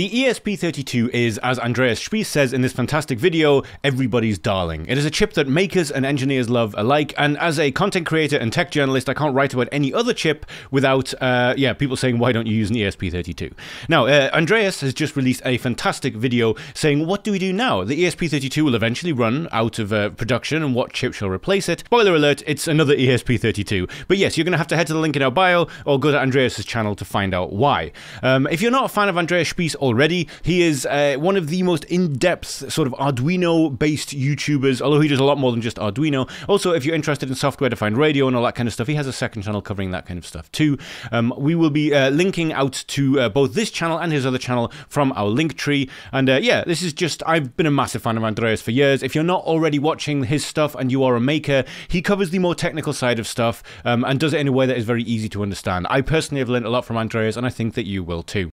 The ESP32 is, as Andreas Spiess says in this fantastic video, everybody's darling. It is a chip that makers and engineers love alike, and as a content creator and tech journalist, I can't write about any other chip without, uh, yeah, people saying, why don't you use an ESP32? Now, uh, Andreas has just released a fantastic video saying, what do we do now? The ESP32 will eventually run out of uh, production, and what chip shall replace it? Spoiler alert, it's another ESP32. But yes, you're going to have to head to the link in our bio or go to Andreas' channel to find out why. Um, if you're not a fan of Andreas Spiess or already. He is uh, one of the most in-depth sort of Arduino-based YouTubers, although he does a lot more than just Arduino. Also, if you're interested in software-defined radio and all that kind of stuff, he has a second channel covering that kind of stuff too. Um, we will be uh, linking out to uh, both this channel and his other channel from our link tree. And uh, yeah, this is just, I've been a massive fan of Andreas for years. If you're not already watching his stuff and you are a maker, he covers the more technical side of stuff um, and does it in a way that is very easy to understand. I personally have learned a lot from Andreas and I think that you will too.